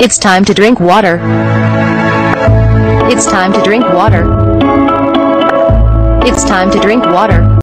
It's time to drink water. It's time to drink water. It's time to drink water.